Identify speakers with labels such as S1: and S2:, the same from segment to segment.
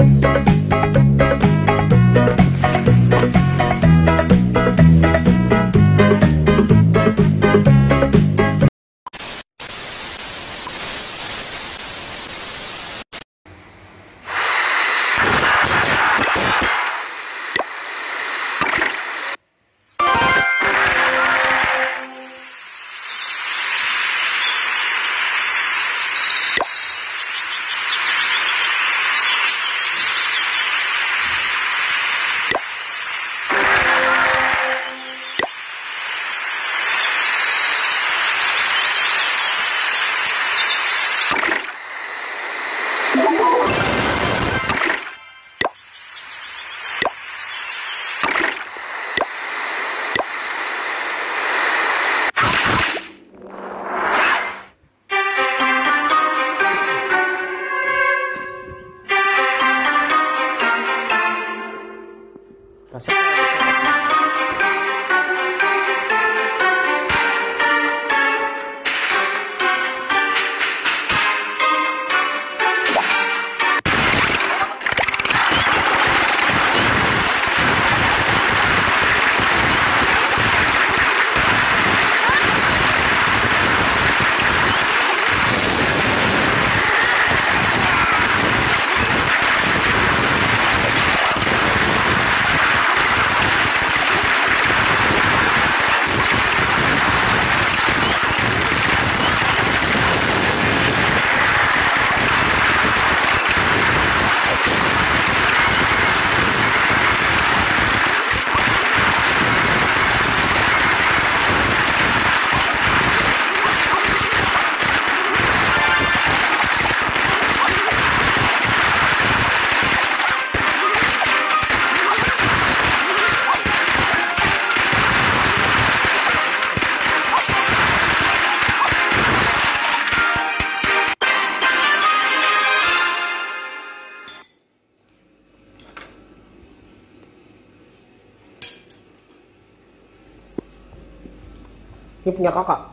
S1: Thank you. Punya kakak.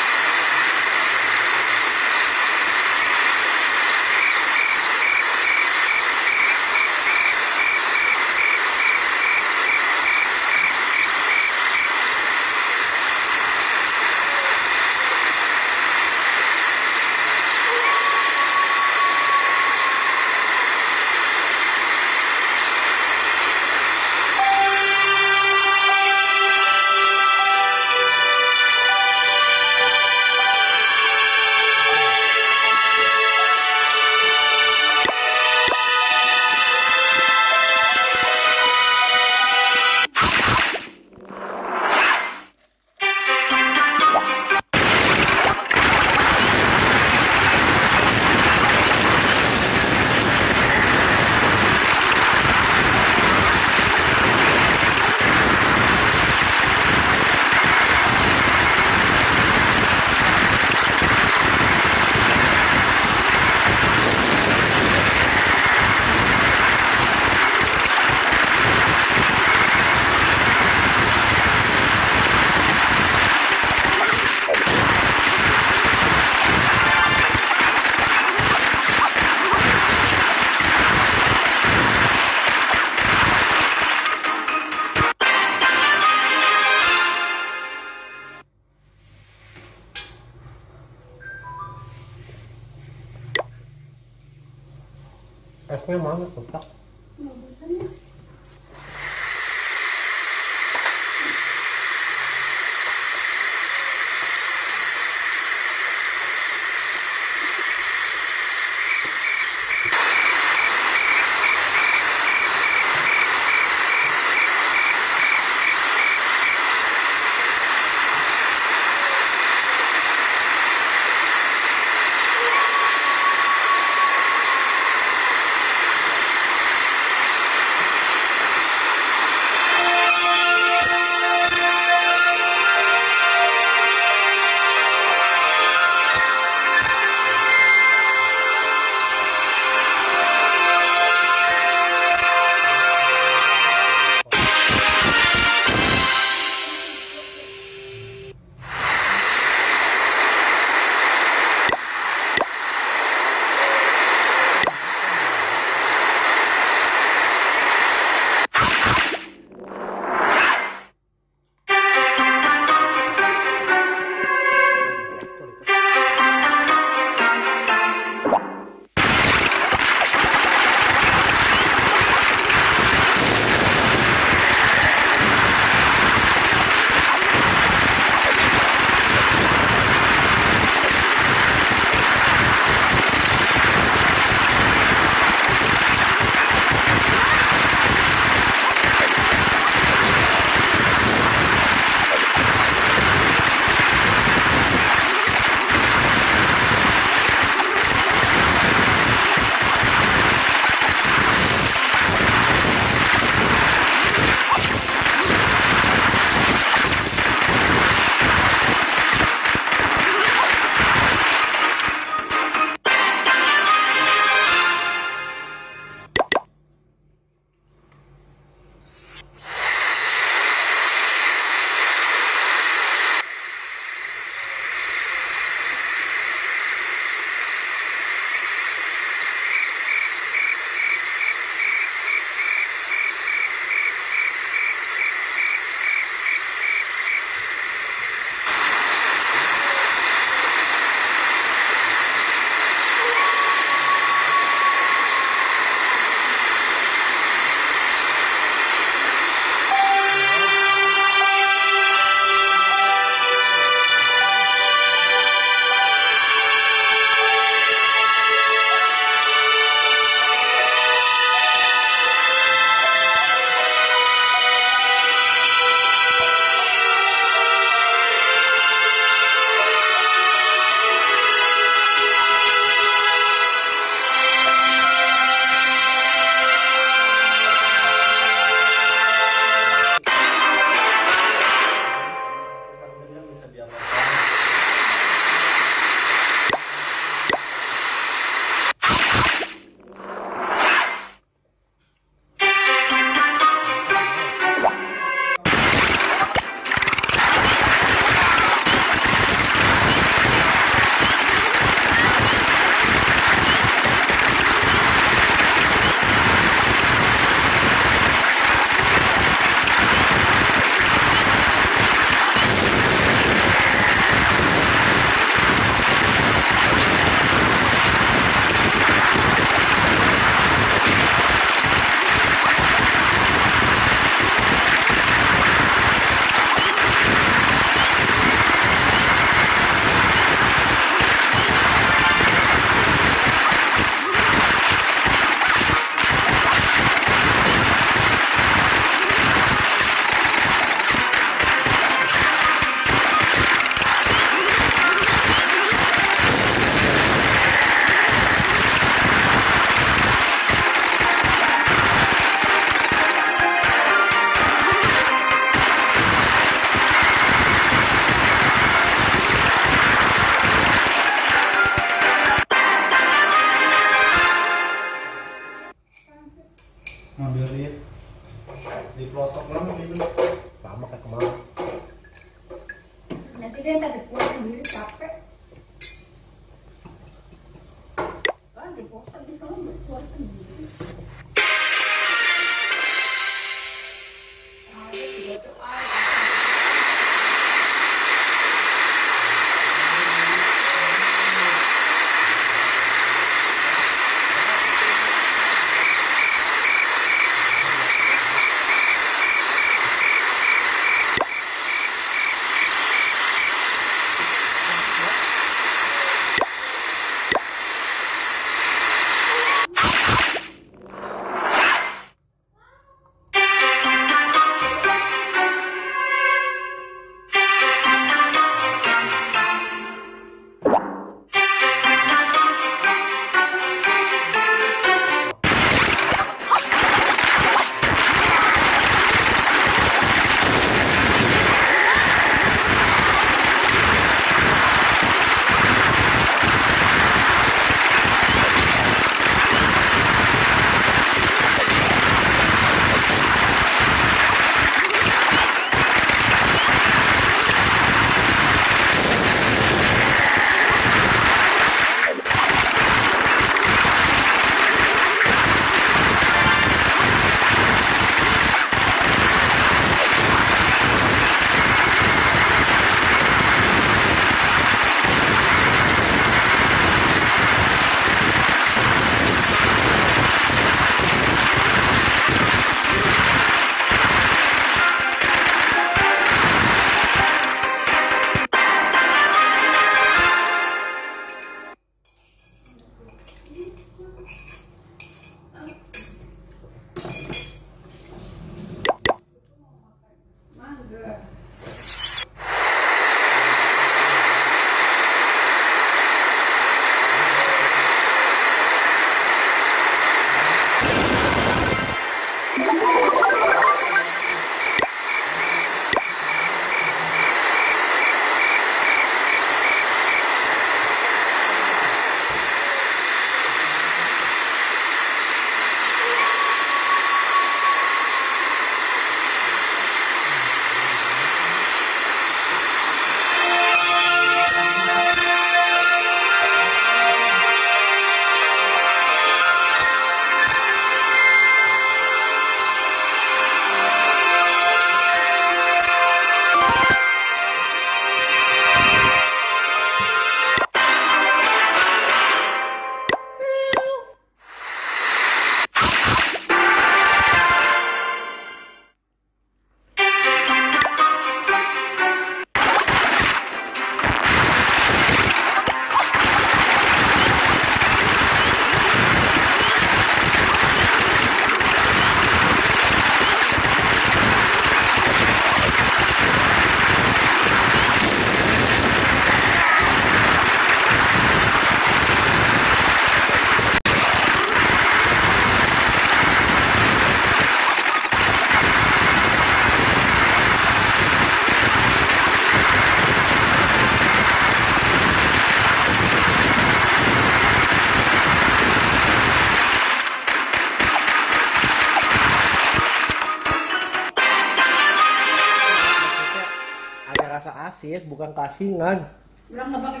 S2: Asin, bukan kasingan.
S3: Garam, nggak pakai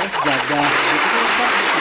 S1: Gaga.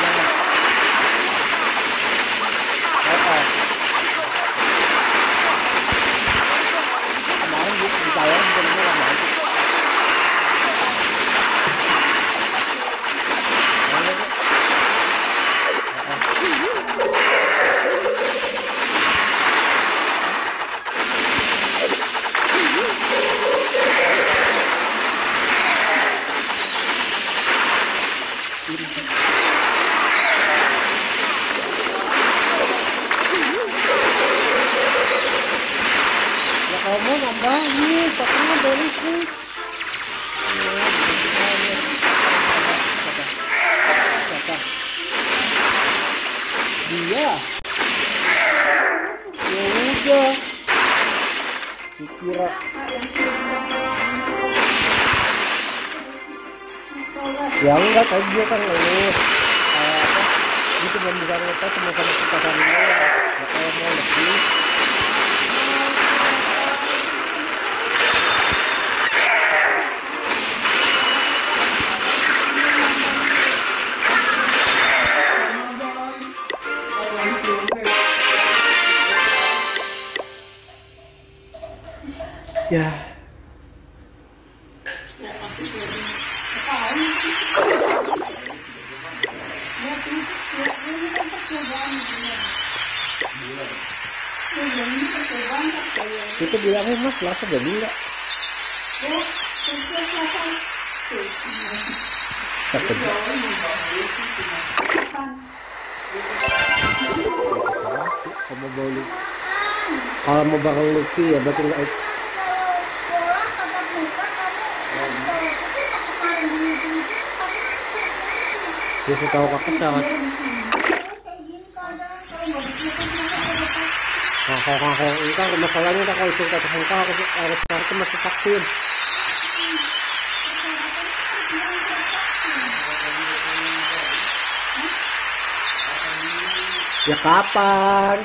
S1: Lasa jadi enggak? Kalau mau bakal luki ya berarti nggak
S3: kalau sekolah tatap muka
S1: masalahnya tak kalau aku harus kartu vaksin. Ya kapan?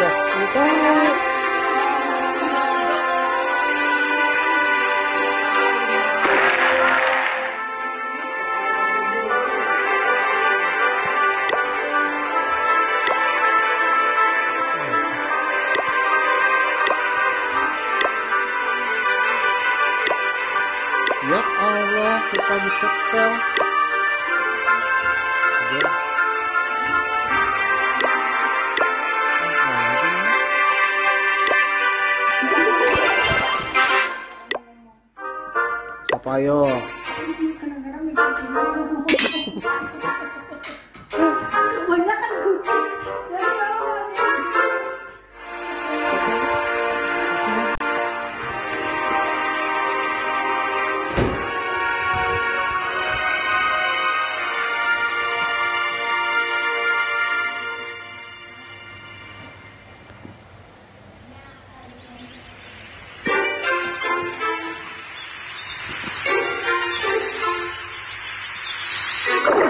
S1: Ya entar Siapa yo?
S2: Chat